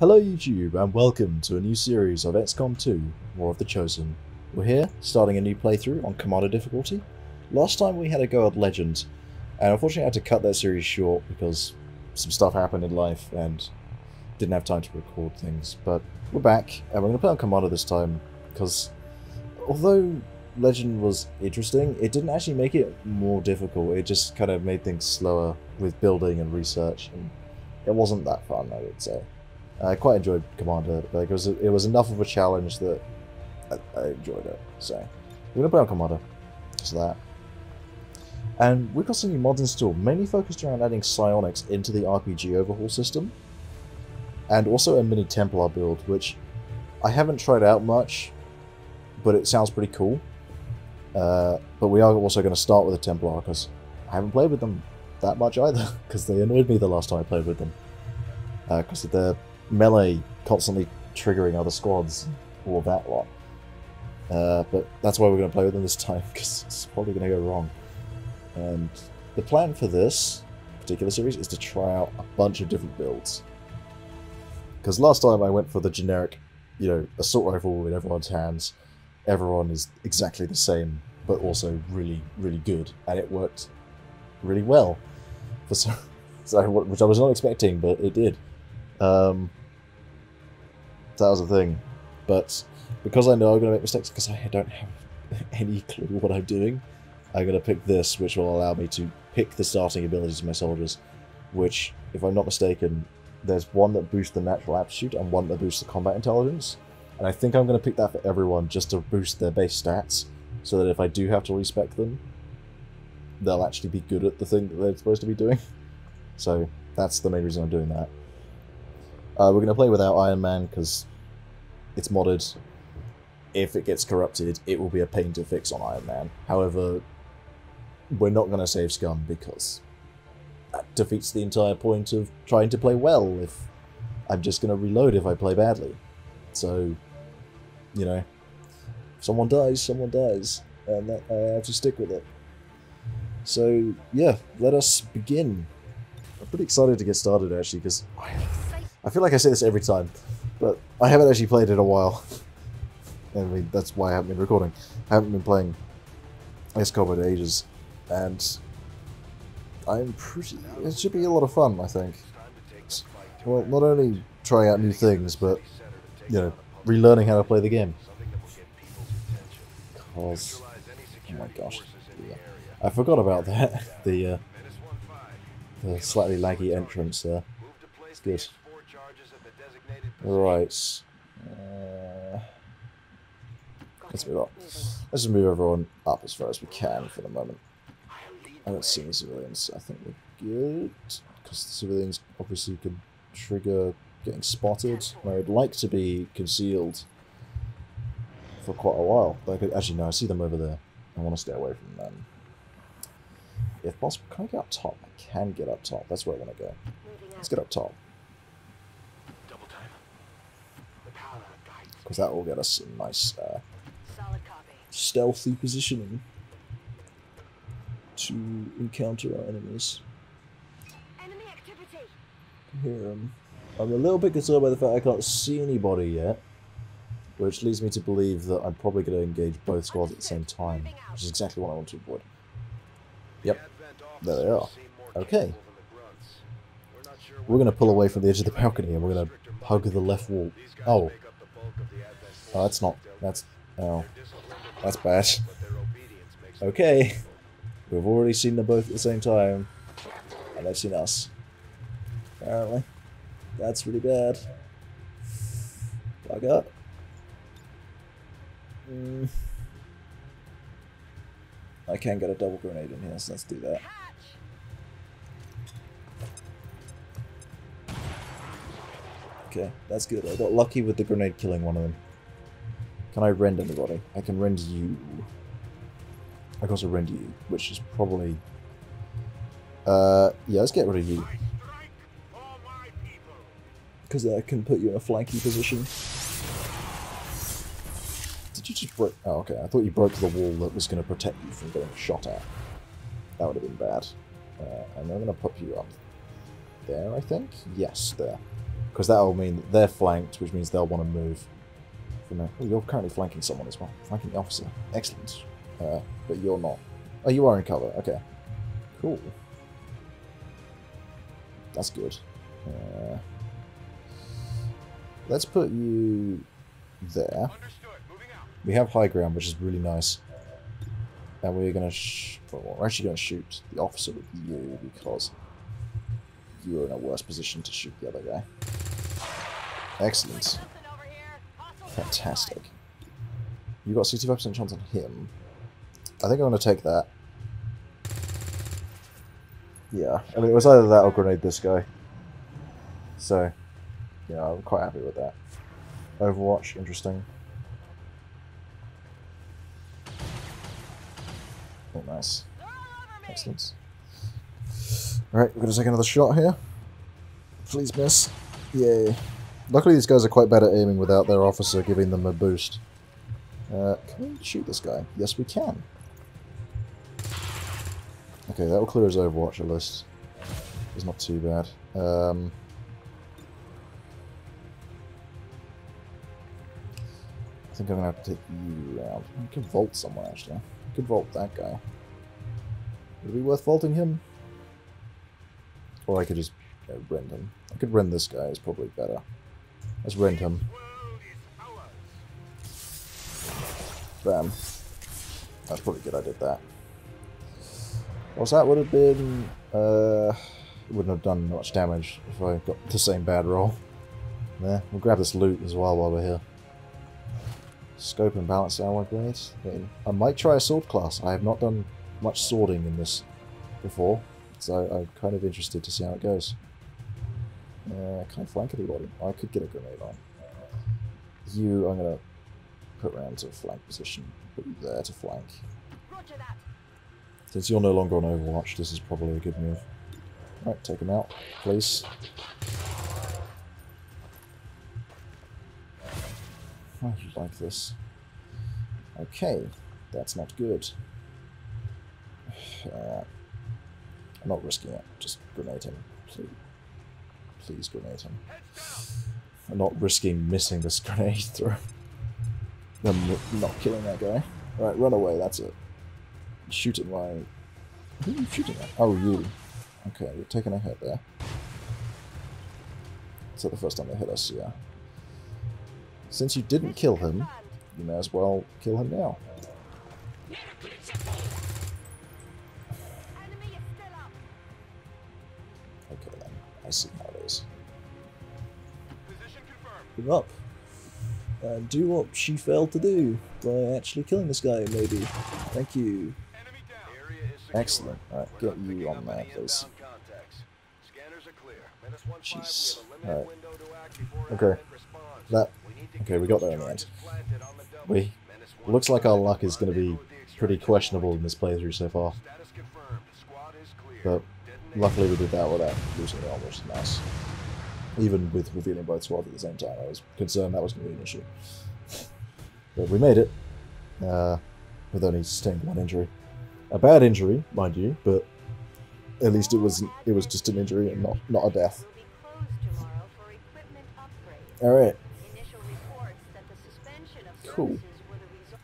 Hello YouTube and welcome to a new series of XCOM 2, War of the Chosen. We're here, starting a new playthrough on Commander difficulty. Last time we had a go at Legend, and unfortunately I had to cut that series short because some stuff happened in life and didn't have time to record things. But we're back, and we're going to play on Commander this time, because although Legend was interesting, it didn't actually make it more difficult, it just kind of made things slower with building and research, and it wasn't that fun, I would say. I quite enjoyed Commander. Like it was, it was enough of a challenge that I, I enjoyed it. So we're gonna play on Commander. So that. And we've got some new mods installed, mainly focused around adding psionics into the RPG overhaul system, and also a mini Templar build, which I haven't tried out much, but it sounds pretty cool. Uh, but we are also going to start with a Templar because I haven't played with them that much either, because they annoyed me the last time I played with them. Because uh, of melee constantly triggering other squads, or that lot. Uh, but that's why we're going to play with them this time, because it's probably going to go wrong. And the plan for this particular series is to try out a bunch of different builds. Because last time I went for the generic, you know, assault rifle in everyone's hands. Everyone is exactly the same, but also really, really good. And it worked really well. For so, so which I was not expecting, but it did. Um, that was the thing. But because I know I'm going to make mistakes, because I don't have any clue what I'm doing, I'm going to pick this, which will allow me to pick the starting abilities of my soldiers, which, if I'm not mistaken, there's one that boosts the natural aptitude and one that boosts the combat intelligence. And I think I'm going to pick that for everyone just to boost their base stats, so that if I do have to respec them, they'll actually be good at the thing that they're supposed to be doing. So that's the main reason I'm doing that. Uh, we're going to play without Iron Man because it's modded. If it gets corrupted, it will be a pain to fix on Iron Man. However, we're not going to save Scum because that defeats the entire point of trying to play well if I'm just going to reload if I play badly. So, you know, someone dies, someone dies, and that, I have to stick with it. So, yeah, let us begin. I'm pretty excited to get started actually because I feel like I say this every time, but I haven't actually played it in a while. Mean, that's why I haven't been recording. I haven't been playing XCOM in ages, and I'm pretty... It should be a lot of fun, I think. Well, not only trying out new things, but, you know, relearning how to play the game. Because... Oh my gosh. Yeah. I forgot about that. the, uh, the slightly laggy entrance there. It's good. Right. Uh, let's move up. Let's just move everyone up as far as we can for the moment. I don't see any civilians. I think we're good. Because the civilians obviously could trigger getting spotted. I would like to be concealed for quite a while. But actually, no, I see them over there. I want to stay away from them. If possible, can I get up top? I can get up top. That's where I want to go. Let's get up top. Because that will get us a nice uh, stealthy positioning to encounter our enemies. Enemy activity. Hear them. I'm a little bit concerned by the fact I can't see anybody yet, which leads me to believe that I'm probably going to engage both squads at the same time, which is exactly what I want to avoid. Yep, there they are. Okay. We're going to pull away from the edge of the balcony and we're going to hug the left wall. Oh, Oh, that's not... That's... Oh. That's bad. Okay. We've already seen them both at the same time. And they've seen us. Apparently. That's really bad. Bug up. Mm. I can get a double grenade in here, so let's do that. Okay, that's good. I got lucky with the grenade killing one of them. Can I rend anybody? I can rend you. I can also rend you, which is probably... Uh, yeah, let's get rid of you. Because I can put you in a flanky position. Did you just break... Oh, okay. I thought you broke the wall that was going to protect you from getting shot at. That would have been bad. Uh, and I'm going to pop you up there, I think? Yes, there. Because that'll mean that they're flanked, which means they'll want to move. There. Oh, you're currently flanking someone as well. Flanking the officer. Excellent. Uh, but you're not. Oh, you are in cover. Okay. Cool. That's good. Uh, let's put you there. We have high ground, which is really nice. And we're going to... Well, we're actually going to shoot the officer with you because you're in a worse position to shoot the other guy. Excellent. Fantastic. You got 65% chance on him. I think I'm going to take that. Yeah, I mean, it was either that or grenade this guy. So, yeah, I'm quite happy with that. Overwatch, interesting. Oh, nice. Excellent. Alright, we're going to take another shot here. Please miss. Yay. Luckily these guys are quite bad at aiming without their officer giving them a boost. Uh, can we shoot this guy? Yes, we can. Okay, that will clear his Overwatch list. It's not too bad. Um, I think I'm going to have to take you out. I could volt someone, actually. I could volt that guy. Would it be worth volting him? Or I could just you know, rend him. I could rend this guy, it's probably better. Let's rend him. Bam. That's probably good I did that. What's that would have been... Uh, wouldn't have done much damage if I got the same bad roll. Yeah, we'll grab this loot as well while we're here. Scope and balance alloy blades. I might try a sword class. I have not done much swording in this before, so I'm kind of interested to see how it goes. Uh, can I flank anybody? I could get a grenade on. You, I'm going to put around to a flank position. Put you there to flank. Roger that. Since you're no longer on Overwatch, this is probably a good move. Right, take him out, please. You like this. Okay, that's not good. Uh, I'm not risking it. Just grenade him. Please, please grenade him. I'm not risking missing this grenade through. I'm not killing that guy. Right, run away, that's it. Shoot at my... Who are you shooting at? Oh, you. Okay, you're taking a hit there. That the first time they hit us? Yeah. Since you didn't kill him, you may as well kill him now. I see how it is. Give up. And do what she failed to do by actually killing this guy, maybe. Thank you. Enemy down. Area is secure. Excellent. Alright, We're get you on up there, any please. Scanners are clear. Jeez. we have a limited Alright. window to act before Okay. That- We okay, we got there in the end. charges planted on the double. We... Looks like our luck is going to be rendezvous with the pretty questionable in this playthrough so far. Status confirmed. Squad is clear. But Detonate Luckily we did that without losing which is nice. Even with revealing both squads at the same time, I was concerned that was going to be an issue. But we made it, uh, with only sustained one injury. A bad injury, mind you, but at least it was it was just an injury and not, not a death. Alright, the Cool. the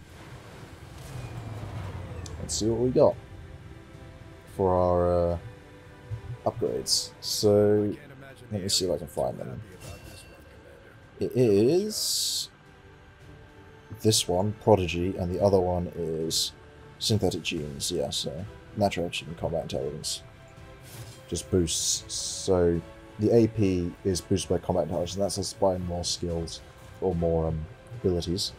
let's see what we got for our uh, upgrades. So, let me see if I can find them. It is this one, Prodigy, and the other one is Synthetic Genes. Yeah, so Natural Action and Combat Intelligence. Just boosts. So the AP is boosted by Combat Intelligence, and that's us buying more skills or more um, abilities.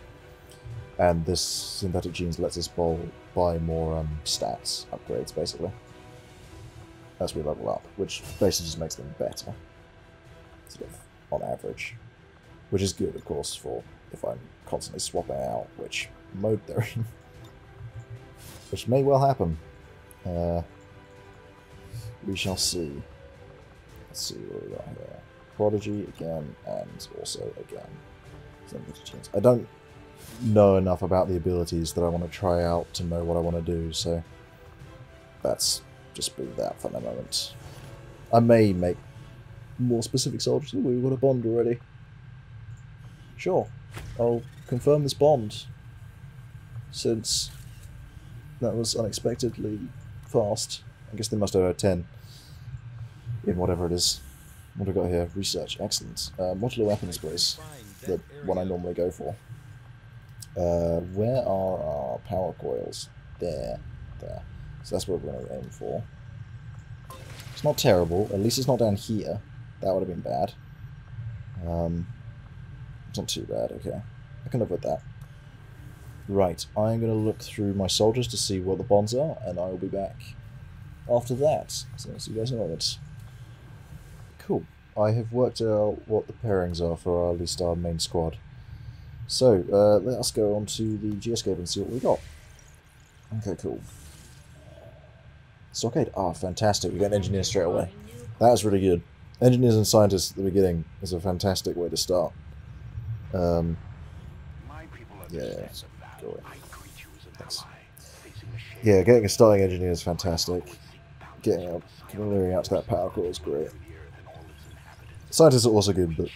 And this Synthetic Genes lets us buy, more um, stats, upgrades, basically. As we level up, which basically just makes them better. Sort of on average which is good, of course, for if I'm constantly swapping out which mode they're in, which may well happen. Uh, we shall see. Let's see what we got here. Prodigy again, and also again. I don't know enough about the abilities that I want to try out to know what I want to do, so that's just be that for the moment. I may make more specific soldiers. Ooh, we've got a bond already. Sure, I'll confirm this bond. Since that was unexpectedly fast. I guess they must have had 10 in whatever it is. What have I got here? Research. Excellent. Uh, modular weapons, please. The one I normally go for. Uh, where are our power coils? There. There. So that's what we're going to aim for. It's not terrible. At least it's not down here. That would have been bad. Um, it's not too bad. Okay. I can live with that. Right. I'm going to look through my soldiers to see what the bonds are, and I will be back after that. So I'll see you guys in a moment. Cool. I have worked out what the pairings are for our, at least our main squad. So, uh, let us go on to the geoscape and see what we got. Okay, cool. Stockade. Ah, fantastic. We got an engineer straight away. That was really good. Engineers and scientists at the beginning is a fantastic way to start. Um, Yeah, go yeah, getting a starting engineer is fantastic. Getting a clearing out to that power core is great. Scientists are also good, but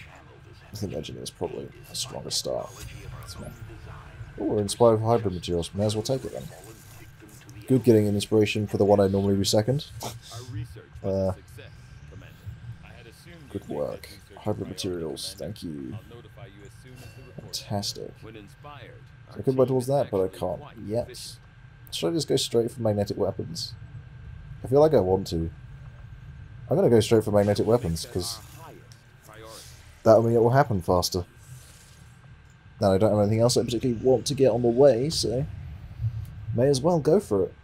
I think engineers probably a stronger start. Oh, we're inspired by hybrid materials. May as well take it then. fallen victim to the Good getting an inspiration for the one I normally do second. Uh, was a success, Commander. I had assumed Good work. that research a Hybrid materials. Thank you. I'll notify you as soon as the report. Fantastic. So I could buy towards that, but I can't yet. Should I just go straight for magnetic weapons? I feel like I want to. I'm gonna go straight for magnetic weapons because our highest priority. that'll mean it will happen faster. Now I don't have anything else I particularly want to get on the way, so may as well go for it.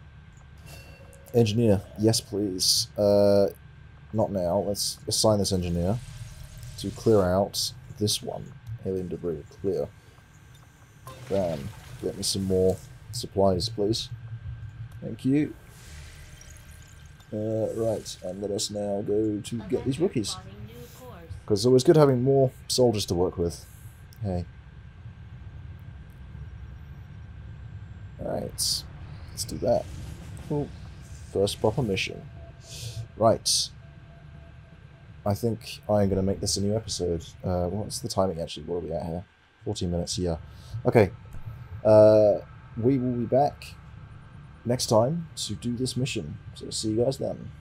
Engineer, yes please. Uh, not now. Let's assign this engineer to clear out this one. Alien debris, clear. Bam. Get me some more supplies, please. Thank you. Uh, right, and let us now go to get these rookies. Because it's always good having more soldiers to work with. Hey. Alright, let's do that. Cool. First proper mission. Right. I think I'm going to make this a new episode. Uh, what's the timing actually? What are we at here? 14 minutes, yeah. Okay. Uh, we will be back next time to do this mission. So see you guys then.